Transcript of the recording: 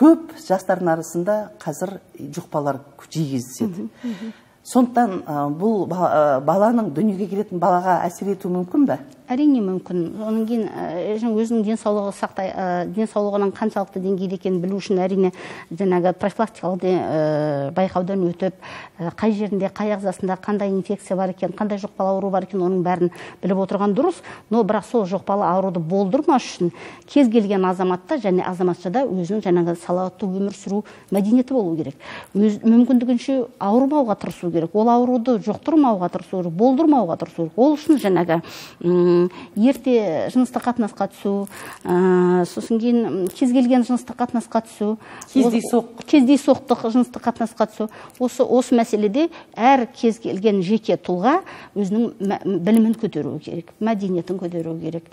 көп жастардың арасында қазір жұқпалар жиі кездеседі. Сондықтан бұл ба- баланың дүниеге келетін балаға әсер етуі мүмкін бе? Әрине мүмкін. Одан кейін өзінің денсаулығы сақтай ә, денсаулығының қаншалықты деңгейде екенін білу үшін әрине жаңағы профилактикалық ә, байқаудан өтіп ә, қай жерінде қай ағзасында қандай инфекция бар екен қандай жұқпалы ауру бар екен оның бәрін біліп отырған дұрыс. Но бірақ сол жұқпалы ауруды болдырмас үшін кез келген азаматта және азаматшада өзінің жаңағы салауатты өмір сүру мәдениеті болу керек. Өз мүмкіндігінше ауырмауға тырысу керек. Ол ауруды жұқтырмауға тырысу керек болдырмауға тырысу керек. Ол үшін жаңағы ерте жыныстық қатынасқа түсу ә, сосын кейін кез келген жыныстық қатынасқа түсу Кездейсоқ. Кездейсоқтық жыныстық қатынасқа түсу осы осы мәселеде әр кез келген жеке тұлға өзінің білімін көтеруі керек мәдениетін көтеруі керек.